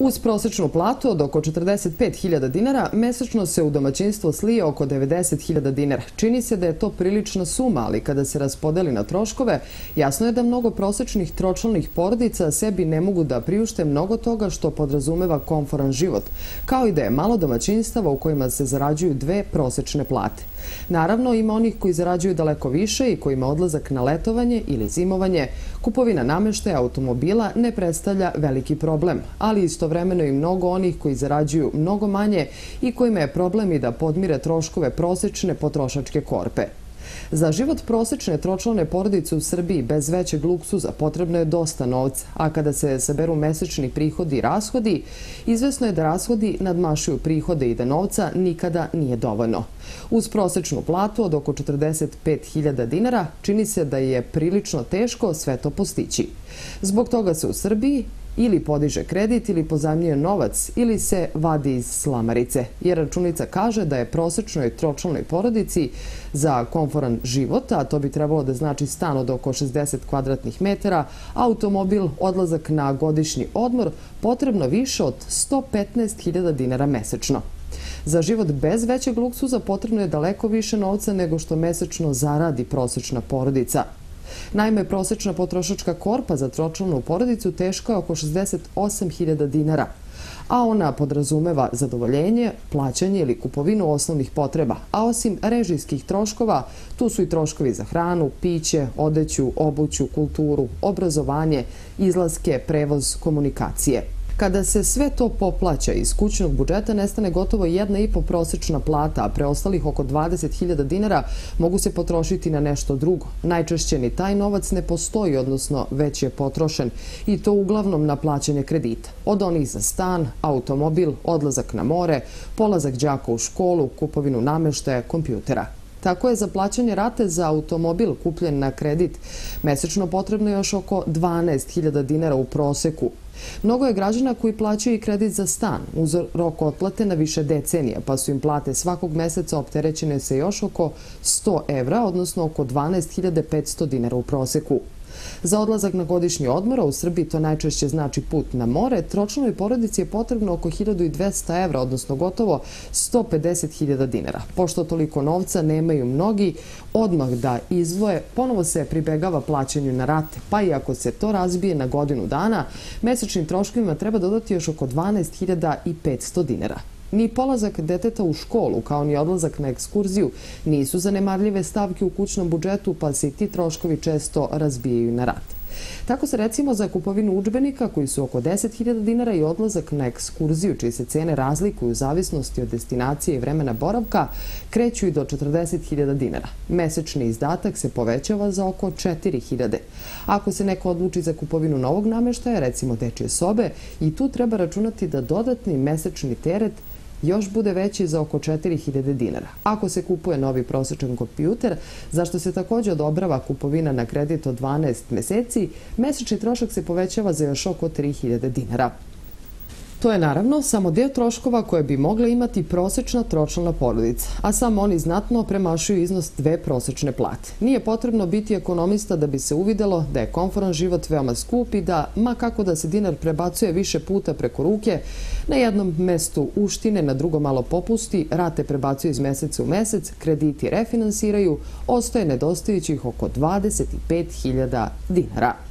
Uz prosečnu platu od oko 45.000 dinara, mesečno se u domaćinstvo slije oko 90.000 dinara. Čini se da je to prilična suma, ali kada se raspodeli na troškove, jasno je da mnogo prosečnih tročalnih porodica sebi ne mogu da priušte mnogo toga što podrazumeva konforan život, kao i da je malo domaćinstava u kojima se zarađuju dve prosečne plate. Naravno, ima onih koji zarađuju daleko više i kojima odlazak na letovanje ili zimovanje, kupovina nameštaja automobila ne predstavlja veliki problem, ali istovremeno i mnogo onih koji zarađuju mnogo manje i kojima je problem i da podmire troškove prosečne potrošačke korpe. Za život prosečne tročlane porodice u Srbiji bez većeg luksuza potrebno je dosta novca, a kada se saberu mesečni prihodi i rashodi, izvesno je da rashodi nadmašuju prihode i da novca nikada nije dovoljno. Uz prosečnu platu od oko 45.000 dinara čini se da je prilično teško sve to postići. Zbog toga se u Srbiji ili podiže kredit ili pozajmljuje novac ili se vadi iz slamarice. Jer računica kaže da je prosečnoj tročalnoj porodici za konforan život, a to bi trebalo da znači stan od oko 60 kvadratnih metara, automobil, odlazak na godišnji odmor, potrebno više od 115.000 dinara mesečno. Za život bez većeg luksuza potrebno je daleko više novca nego što mesečno zaradi prosečna porodica. Naime, prosečna potrošačka korpa za tročlanu porodicu teška je oko 68.000 dinara, a ona podrazumeva zadovoljenje, plaćanje ili kupovinu osnovnih potreba. A osim režijskih troškova, tu su i troškovi za hranu, piće, odeću, obuću, kulturu, obrazovanje, izlaske, prevoz, komunikacije. Kada se sve to poplaća iz kućnog budžeta, nestane gotovo jedna i po prosečna plata, a preostalih oko 20.000 dinara mogu se potrošiti na nešto drugo. Najčešće ni taj novac ne postoji, odnosno već je potrošen i to uglavnom na plaćanje kredita. Od onih za stan, automobil, odlazak na more, polazak džaka u školu, kupovinu nameštaja, kompjutera. Tako je za plaćanje rate za automobil kupljen na kredit mesečno potrebno još oko 12.000 dinara u proseku. Mnogo je građana koji plaćaju i kredit za stan uz rok otplate na više decenija, pa su im plate svakog meseca opterećene se još oko 100 evra, odnosno oko 12.500 dinara u proseku. Za odlazak na godišnji odmora u Srbiji to najčešće znači put na more. Tročnoj porodici je potrebno oko 1200 evra, odnosno gotovo 150.000 dinara. Pošto toliko novca nemaju mnogi, odmah da izvoje, ponovo se pribegava plaćanju na rate. Pa i ako se to razbije na godinu dana, mesečnim troškovima treba dodati još oko 12.500 dinara. Ni polazak deteta u školu, kao ni odlazak na ekskurziju, nisu zanemarljive stavke u kućnom budžetu, pa se i ti troškovi često razbijaju na rat. Tako se recimo za kupovinu učbenika koji su oko 10.000 dinara i odlazak na ekskurziju, čiji se cene razlikuju u zavisnosti od destinacije i vremena boravka, kreću i do 40.000 dinara. Mesečni izdatak se povećava za oko 4.000. Ako se neko odluči za kupovinu novog nameštaja, recimo dečje sobe, i tu treba računati da dodatni mesečni teret još bude veći za oko 4000 dinara. Ako se kupuje novi prosječan kompjuter, zašto se također odobrava kupovina na kredit od 12 meseci, mesečni trošak se povećava za još oko 3000 dinara. To je naravno samo dio troškova koje bi mogla imati prosečna tročlana porodica, a samo oni znatno premašuju iznos dve prosečne plate. Nije potrebno biti ekonomista da bi se uvidelo da je konforan život veoma skup i da, ma kako da se dinar prebacuje više puta preko ruke, na jednom mestu uštine, na drugo malo popusti, rate prebacuju iz meseca u mesec, krediti refinansiraju, ostaje nedostajućih oko 25.000 dinara.